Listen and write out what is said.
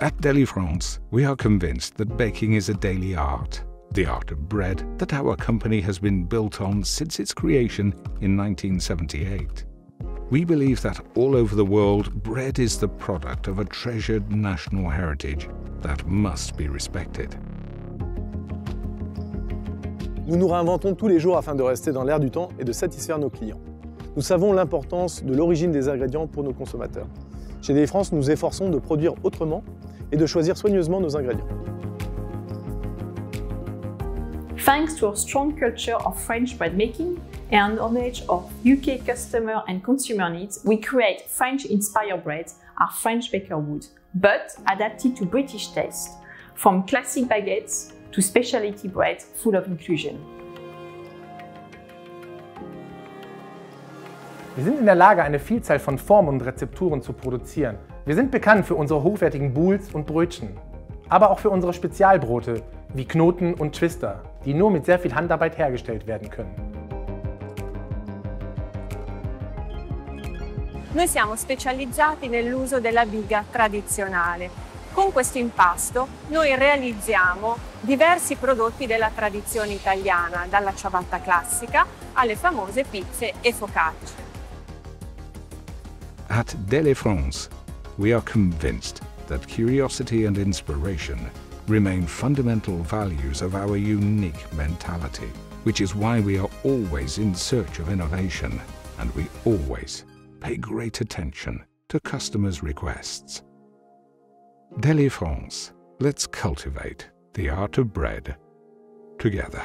At Délifrance, we are convinced that baking is a daily art, the art of bread that our company has been built on since its creation in 1978. We believe that all over the world, bread is the product of a treasured national heritage that must be respected. Nous nous réinventons tous les jours afin de rester dans l'air du temps et de satisfaire nos clients. Nous savons l'importance de l'origine des ingrédients pour nos consommateurs. Chez Délifrance, nous nous efforçons de produire autrement et de choisir soigneusement nos ingrédients. Thanks to our strong culture of French bread making and knowledge of UK customer and consumer needs, we create French-inspired breads our French baker would, but adapted to British taste, from classic baguettes to specialty bread full of inclusion. Wir sind in der Lage, eine Vielzahl von Formen und Rezepturen zu produzieren. Wir sind bekannt für unsere hochwertigen Boules und Brötchen, aber auch für unsere Spezialbrote wie Knoten und Twister, die nur mit sehr viel Handarbeit hergestellt werden können. Noi siamo specializzati nell'uso della biga tradizionale. Con questo impasto noi realizziamo diversi prodotti della tradizione italiana, dalla ciabatta classica alle famose pizze e focacce. At Deli France, we are convinced that curiosity and inspiration remain fundamental values of our unique mentality, which is why we are always in search of innovation and we always pay great attention to customers' requests. Délifrance, let's cultivate the art of bread together.